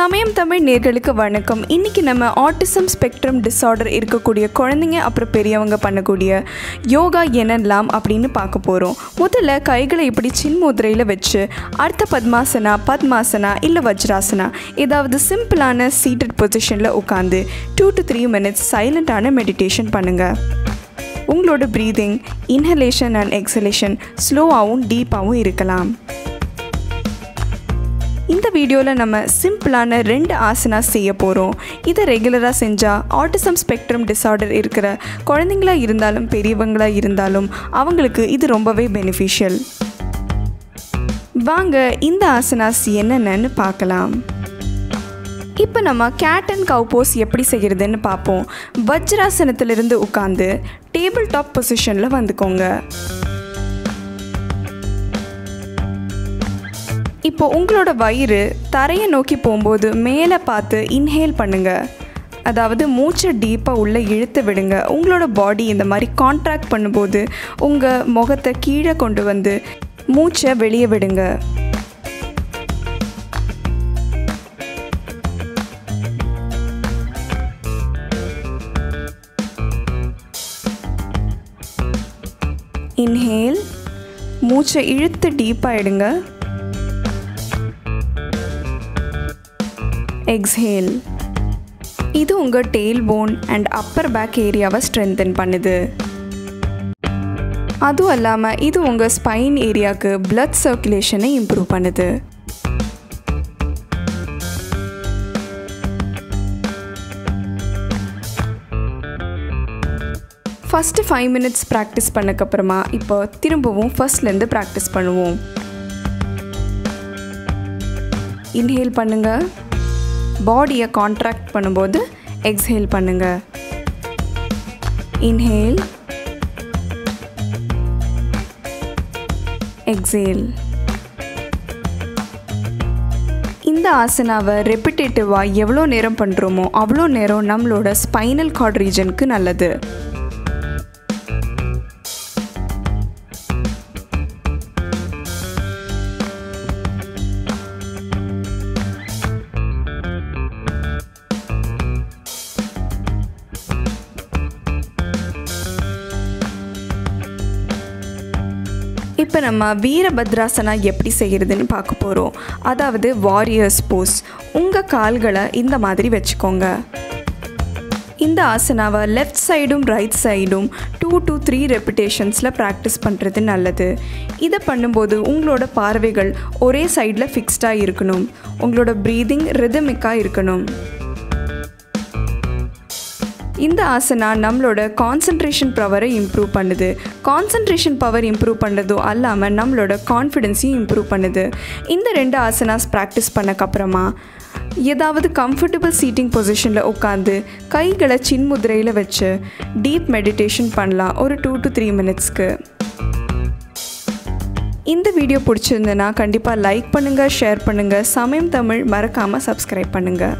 சமயம் தமிழ் நேர்களுக்கு வணக்கம். இன்றைக்கி நம்ம ஆட்டிசம் ஸ்பெக்ட்ரம் டிஸார்டர் இருக்கக்கூடிய குழந்தைங்க அப்புறம் பெரியவங்க பண்ணக்கூடிய யோகா என்னெல்லாம் அப்படின்னு பார்க்க போகிறோம் முதல்ல கைகளை இப்படி சின்முதிரையில் வச்சு அர்த்த பத்மாசனா பத்மாசனா இல்லை வஜ்ராசனா ஏதாவது சிம்பிளான சீட்டட் பொசிஷனில் உட்காந்து டூ டு த்ரீ மினிட்ஸ் சைலண்ட்டான மெடிடேஷன் பண்ணுங்கள் உங்களோட ப்ரீதிங் இன்ஹலேஷன் அண்ட் எக்ஸலேஷன் ஸ்லோவாகவும் டீப்பாகவும் இருக்கலாம். இந்த வீடியோவில் நம்ம சிம்பிளான ரெண்டு ஆசனாஸ் செய்ய போகிறோம் இதை ரெகுலராக செஞ்சால் ஆட்டிசம் ஸ்பெக்ட்ரம் டிஸார்டர் இருக்கிற குழந்தைங்களா இருந்தாலும் பெரியவங்களாக இருந்தாலும் அவங்களுக்கு இது ரொம்பவே பெனிஃபிஷியல் வாங்க இந்த ஆசனாஸ் என்னென்னு பார்க்கலாம். இப்போ நம்ம கேட் அண்ட் கவ் போஸ் எப்படி செய்கிறதுன்னு பார்ப்போம். வஜ்ராசனத்திலிருந்து உட்காந்து டேபிள் டாப் பொசிஷனில் வந்துக்கோங்க. இப்போ உங்களோட வயிறு தரையை நோக்கி போகும்போது மேலே பார்த்து இன்ஹேல் பண்ணுங்கள் அதாவது மூச்சை டீப்பாக உள்ளே இழுத்து விடுங்க. உங்களோட பாடி இந்த மாதிரி கான்ட்ராக்ட் பண்ணும்போது உங்கள் முகத்தை கீழே கொண்டு வந்து மூச்சை வெளியே விடுங்க. இன்ஹேல் மூச்சை இழுத்து டீப்பாக எடுங்க. எக்ஸ்ஹேல் இது உங்கள் tail bone and upper back ஏரியாவை ஸ்ட்ரென்தன் பண்ணுது. அதுவும் இல்லாமல் இது உங்கள் ஸ்பைன் ஏரியாவுக்கு பிளட் சர்க்குலேஷனை இம்ப்ரூவ் பண்ணுது. ஃபஸ்ட்டு ஃபைவ் மினிட்ஸ் ப்ராக்டிஸ் பண்ணக்கப்புறமா இப்போ திரும்பவும் ஃபஸ்ட்லேருந்து ப்ராக்டிஸ் பண்ணுவோம். இன்ஹேல் பண்ணுங்கள் பாடியை கான்ட்ராக்ட் பண்ணும்போது எக்ஸ்ஹேல் பண்ணுங்க. இன்ஹேல் எக்ஸேல் இந்த ஆசனாவை ரெப்பிட்டேட்டிவாக எவ்வளோ நேரம் பண்ணுறோமோ அவ்வளோ நேரம் நம்மளோட ஸ்பைனல் கார்ட் ரீஜனுக்கு நல்லது. இப்போ நம்ம வீரபத்ராசனா எப்படி செய்கிறதுன்னு பார்க்க போகிறோம் அதாவது வாரியர்ஸ் போஸ் உங்கள் கால்களை இந்த மாதிரி வச்சுக்கோங்க. இந்த ஆசனாவை லெஃப்ட் சைடும் ரைட் சைடும் டூ டு த்ரீ ரெப்பிட்டேஷன்ஸில் ப்ராக்டிஸ் பண்ணுறது நல்லது. இதை பண்ணும்போது உங்களோட பார்வைகள் ஒரே சைடில் ஃபிக்ஸ்டாக இருக்கணும். உங்களோட ப்ரீதிங் ரிதமிக்காக இருக்கணும். இந்த ஆசனா நம்மளோட கான்சன்ட்ரேஷன் பவரை இம்ப்ரூவ் பண்ணுது. கான்சன்ட்ரேஷன் பவர் இம்ப்ரூவ் பண்ணுறதும் அல்லாமல் நம்மளோட கான்ஃபிடென்ஸையும் இம்ப்ரூவ் பண்ணுது. இந்த ரெண்டு ஆசனாஸ் ப்ராக்டிஸ் பண்ணக்கப்புறமா ஏதாவது கம்ஃபர்டபுள் சீட்டிங் பொசிஷனில் உட்காந்து கைகளை சின்முதிரையில் வச்சு டீப் மெடிடேஷன் பண்ணலாம் ஒரு டூ டு த்ரீ மினிட்ஸ்க்கு இந்த வீடியோ பிடிச்சிருந்ததுன்னா கண்டிப்பாக லைக் பண்ணுங்கள் ஷேர் பண்ணுங்கள் சமயம் தமிழ் மறக்காமல் சப்ஸ்கிரைப் பண்ணுங்கள்